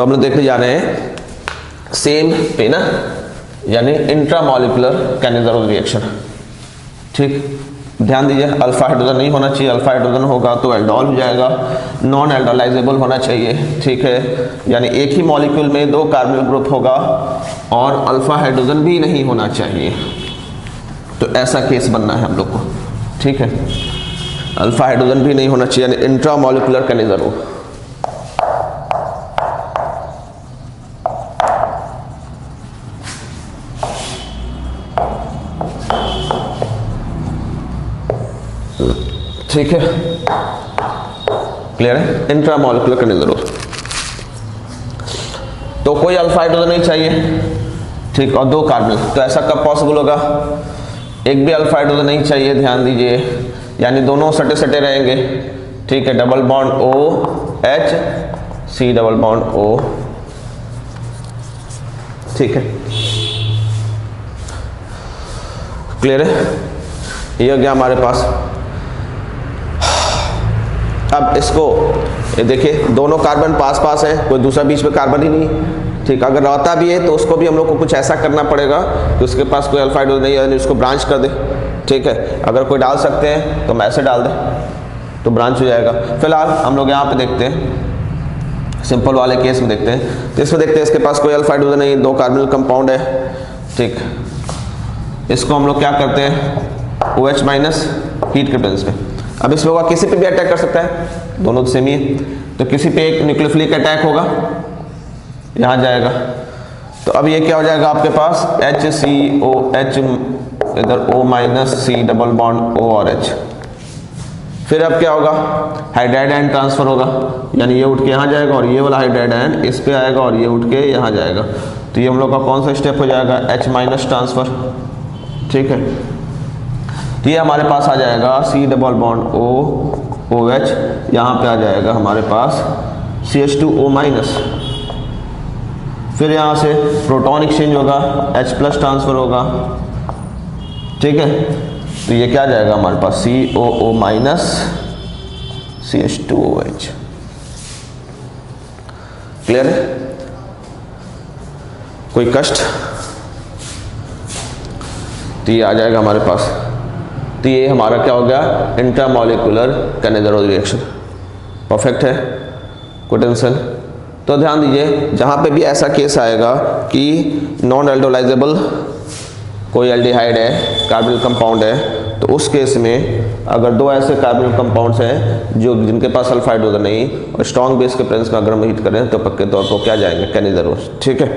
तो हम लोग देखने जा रहे हैं सेम पे ना, यानी इंट्रामोलिकुलर कैनिजरल रिएक्शन ठीक? ध्यान दीजिए अल्फ़ा हाइड्रोजन नहीं होना चाहिए। अल्फ़ा हाइड्रोजन होगा तो एल्डोल हो जाएगा। नॉन एल्डोलाइजेबल होना चाहिए। ठीक है? यानी एक ही मॉलिक्यूल में दो कार्बन ग्रुप होगा और अल्फ़ा हाइड्रोजन भी नहीं होना चाहिए। तो ऐसा केस बनना है हम लोग को। ठीक है? अल्फ़ा हाइड्रोजन भी नहीं होना चाहिए, यानी इंट्रामोलिकुलर कैनिजरो ठीक है। क्लियर है? इंट्रामोलिकुलर कैनिजरो तो कोई अल्फ़ा हाइड्रोजन नहीं चाहिए। ठीक, और दो कार्बन तो ऐसा कब पॉसिबल होगा? एक भी अल्फ़ा हाइड्रोजन नहीं चाहिए, ध्यान दीजिए। यानी दोनों सटे सटे रहेंगे। ठीक है double bond O H C double bond O ठीक है। क्लियर है? ये हो गया हमारे पास। अब इसको देखिए, दोनों कार्बन पास पास है, कोई दूसरा बीच में कार्बन ही नहीं। ठीक, अगर रहता भी है तो उसको भी हम लोग को कुछ ऐसा करना पड़ेगा कि उसके पास कोई अल्फ़ा हाइड्रोजन नहीं है उसको ब्रांच कर दे। ठीक है, अगर कोई डाल सकते हैं तो हम ऐसे डाल दें तो ब्रांच हो जाएगा। फ़िलहाल हम लोग यहाँ पे देखते हैं सिंपल वाले केस में देखते हैं। तो इसमें देखते हैं, इसके पास कोई अल्फ़ा हाइड्रोजन नहीं, दो कार्बन कंपाउंड है। ठीक, इसको हम लोग क्या करते हैं ओ एच माइनस हीट के प्रेजेंस में। अब इस लोग किसी पे भी अटैक कर सकता है? दोनों सेम ही है। तो किसी पे एक न्यूक्लियोफिलिक अटैक होगा, यहाँ जाएगा। तो अब ये क्या हो जाएगा आपके पास? एच सी ओ एच इधर O minus C double bond O और एच फिर अब क्या होगा? हाइड्राइड आयन ट्रांसफ़र होगा। यानी ये उठ के यहाँ जाएगा और ये वाला हाइड्राइड आयन इस पे आएगा और ये उठ के यहाँ जाएगा। तो ये हम लोग का कौन सा स्टेप हो जाएगा? H माइनस ट्रांसफ़र ठीक है? तो ये हमारे पास आ जाएगा C double bond O O H यहाँ पर आ जाएगा हमारे पास C H two O minus फिर यहाँ से प्रोटॉन एक्सचेंज होगा, H प्लस ट्रांसफ़र होगा। ठीक है? तो ये क्या जाएगा हमारे पास? C O O minus C H two O H clear है? कोई कष्ट? तो ये आ जाएगा हमारे पास। तो ये हमारा क्या हो गया? इंट्रामोलिकुलर कैनेजरो रिएक्शन परफेक्ट है? कोई टेंशन तो ध्यान दीजिए, जहाँ पे भी ऐसा केस आएगा कि नॉन एल्डोलाइजेबल कोई एल्डिहाइड है कार्बन कंपाउंड है तो उस केस में अगर दो ऐसे कार्बन कंपाउंड्स हैं जो जिनके पास अल्फ़ा हाइड्रोजन नहीं, और स्ट्रॉन्ग बेस के प्रेजेंस में अगर हम हीट करें तो पक्के तौर पर क्या जाएँगे? कैनिजरोस ठीक है?